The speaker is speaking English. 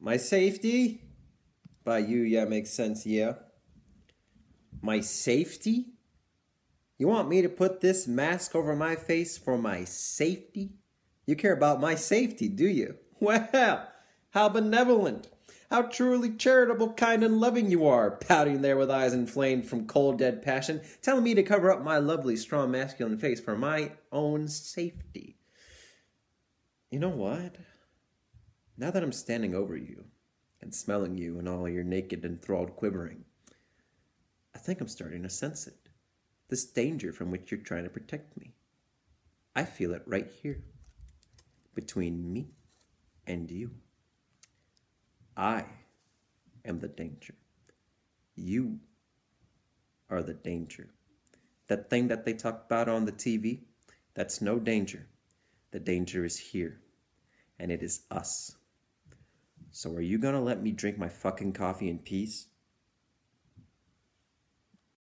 My safety? By you, yeah, makes sense, yeah. My safety? You want me to put this mask over my face for my safety? You care about my safety, do you? Well, how benevolent. How truly charitable, kind, and loving you are, pouting there with eyes inflamed from cold, dead passion, telling me to cover up my lovely, strong, masculine face for my own safety. You know what? Now that I'm standing over you and smelling you and all your naked, enthralled quivering, I think I'm starting to sense it. This danger from which you're trying to protect me. I feel it right here, between me and you. I am the danger. You are the danger. That thing that they talk about on the TV, that's no danger. The danger is here, and it is us. So, are you gonna let me drink my fucking coffee in peace?